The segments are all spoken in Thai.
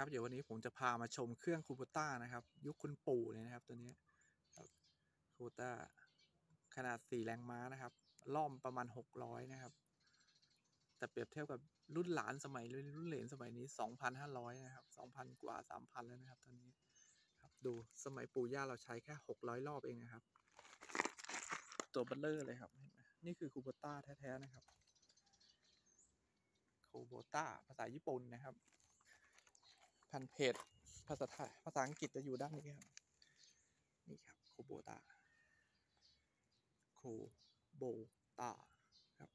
ครับเดี๋ยววันนี้ผมจะพามาชมเครื่องคูโบต้านะครับ ยุคคุณปู่เลยนะครับตัวนี้ครับคูโบต้าขนาด 4 แรงม้านะครับ ล่อมประมาณ 600 นะครับ แต่เปรียบเทียบกับรุ่นหลานสมัยรุ่นเหลนสมัยนี้ 2,500 นะครับ 2,000 กว่า 3,000 แล้วนะครับ ตอนนี้ครับดูสมัยปู่ย่าเราใช้แค่ 600 รอบเองนะครับ ตัวเบลเลอร์เลยครับเห็นไหมนี่คือคูโบต้าแท้ ๆ นะครับคูโบต้าภาษาญี่ปุ่นนะครับ พันเพจภาษาไทยภาษาอังกฤษจะอยู่ด้านนี้ครับ นี่ครับโคโบตาโคโบตาครับ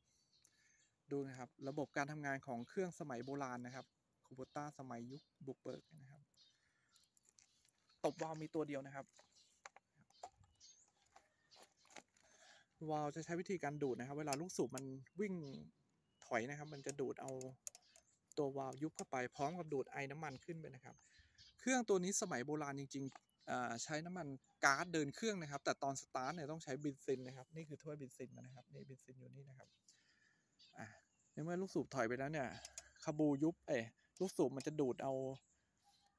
ดูนะครับ ระบบการทำงานของเครื่องสมัยโบราณนะครับโคโบตาสมัยยุคบุกเบิกนะครับ ตบวาล์วมีตัวเดียวนะครับวาล์วจะใช้วิธีการดูดนะครับ เวลาลูกสูบมันวิ่งถอยนะครับ มันจะดูดเอา ตัววาล์วยุบเข้าไปพร้อมกับดูดไอ้น้ำมันขึ้นไปนะครับ เครื่องตัวนี้สมัยโบราณจริงๆใช้น้ำมันก๊าดเดินเครื่องนะครับ แต่ตอนสตาร์ทเนี่ยต้องใช้เบนซินนะครับนี่คือถ้วยเบนซินนะครับนี่เบนซินอยู่นี่นะครับอ่าในเมื่อลูกสูบถอยไปแล้วเนี่ยคาบูยุบเอ้ลูกสูบมันจะดูดเอา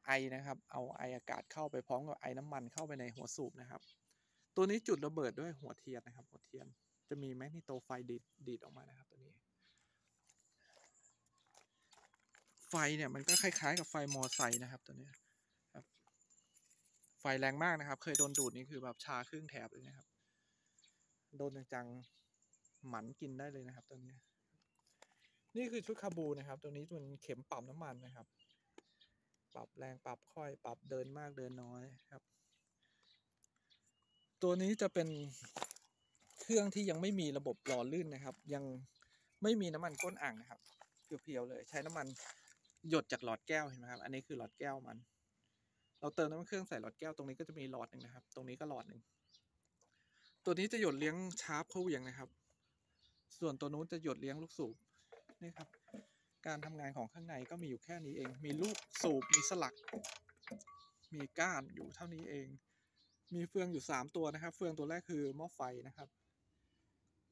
ไอนะครับ เอาไออากาศเข้าไปพร้อมกับไอน้ำมันเข้าไปในหัวสูบนะครับ ตัวนี้จุดระเบิดด้วยหัวเทียนนะครับ หัวเทียนจะมี magneto ไฟดีดดีดออกมานะครับ ตัวนี้ ไฟเนี่ยมันก็คล้ายๆ กับไฟมอไซค์นะครับตัวนี้ครับไฟแรงมากนะครับ เคยโดนดูดนี่คือแบบชาครึ่งแถบเลยนะครับ โดนจังๆหมันกินได้เลยนะครับตัวนี้นี่คือชุดคาบูนะครับ ตัวนี้เป็นเข็มปรับน้ำมันนะครับ ปรับแรงปรับค่อยปรับเดินมากเดินน้อยครับ ตัวนี้จะเป็นเครื่องที่ยังไม่มีระบบหล่อลื่นนะครับ ยังไม่มีน้ำมันก้นอ่างนะครับ เพียวๆเลย ใช้น้ำมัน หยดจากหลอดแก้วเห็นไหมครับ อันนี้คือหลอดแก้วมัน เราเติมน้ำมันเครื่องใส่หลอดแก้วตรงนี้ก็จะมีหลอดหนึ่งนะครับ ตรงนี้ก็หลอดหนึ่ง ตัวนี้จะหยดเลี้ยงชาร์ปเข้าเหวียงนะครับ ส่วนตัวนู้นจะหยดเลี้ยงลูกสูบนี่ครับ การทำงานของข้างในก็มีอยู่แค่นี้เอง มีลูกสูบ มีสลัก มีก้านอยู่เท่านี้เอง มีเฟืองอยู่สามตัวนะครับ เฟืองตัวแรกคือหม้อไฟนะครับ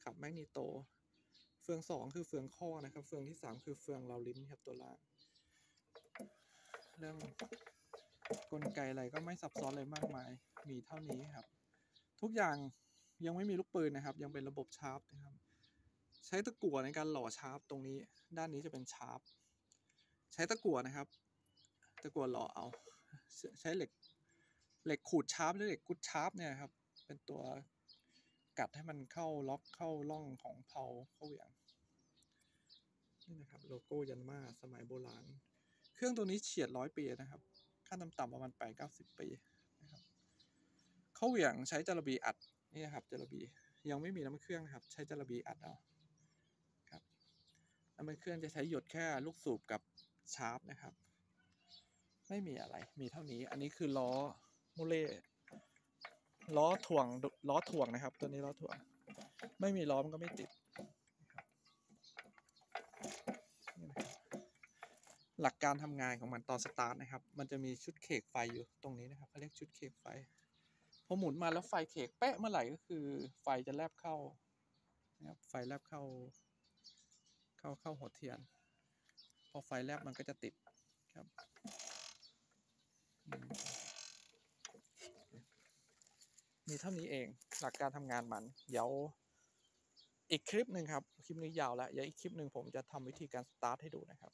ขับแมกนีโต เฟืองสองคือเฟืองข้อนะครับ เฟืองที่สามคือเฟืองเราลิ้นครับตัวล่าง เรื่องกลไกอะไรก็ไม่ซับซ้อนเลยมากมาย มีเท่านี้ครับ ทุกอย่างยังไม่มีลูกปืนนะครับ ยังเป็นระบบชาร์ปนะครับ ใช้ตะกั่วในการหล่อชาร์ปตรงนี้ ด้านนี้จะเป็นชาร์ปใช้ตะกั่วนะครับ ตะกั่วหล่อเอา ใช้เหล็กเหล็กขูดชาร์ปหรือเหล็กกุดชาร์ปเนี่ยครับ เป็นตัวกัดให้มันเข้าล็อกเข้าร่องของเพลาเข้าเหวี่ยงนี่นะครับ โลโก้ยันมาสมัยโบราณ เครื่องตัวนี้เฉียดร้อยปีนะครับ ค่าต่ำๆประมาณแปดเก้าสิบปีนะครับเขาเหวี่ยงใช้จระบีอัดนี่นะครับจระบียังไม่มีน้ำมันเครื่องนะครับ ใช้จาระบีอัดเอาครับน้ำมันเครื่องจะใช้หยดแค่ลูกสูบกับชาร์ปนะครับ ไม่มีอะไรมีเท่านี้ อันนี้คือล้อมูเล่ล้อถ่วงล้อถ่วงนะครับ ตัวนี้ล้อถ่วง ไม่มีล้อมันก็ไม่ติด หลักการทำงานของมันตอนสตาร์ทนะครับ มันจะมีชุดเคกไฟอยู่ตรงนี้นะครับเขาเรียกชุดเคกไฟ พอหมุนมาแล้วไฟเคกแปะเมื่อไหร่ก็คือ ไฟจะแลบเข้านะครับ ไฟแลบเข้า เข้าเข้าหัวเทียน พอไฟแลบมันก็จะติดครับ มีเท่านี้เองหลักการทำงานมัน เดี๋ยวอีกคลิปหนึ่งครับ คลิปนี้ยาวแล้วเดี๋ยวอีกคลิปหนึ่งผมจะทำวิธีการสตาร์ทให้ดูนะครับ